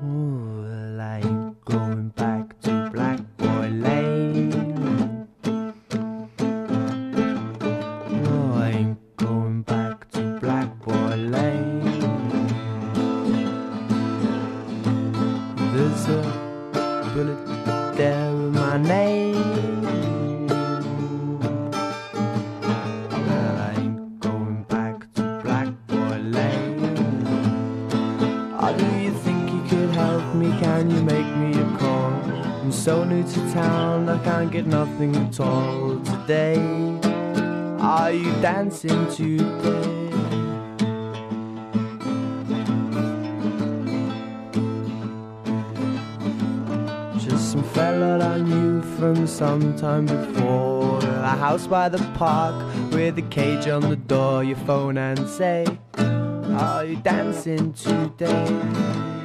Ooh, I ain't going back to Black Lane. No, I ain't going back to Black Boy Lane. There's a bullet there with my name. Me, can you make me a call? I'm so new to town, I can't get nothing at all today. Are you dancing today? Just some fella I knew from some time before. A house by the park with a cage on the door. You phone and say, Are you dancing today?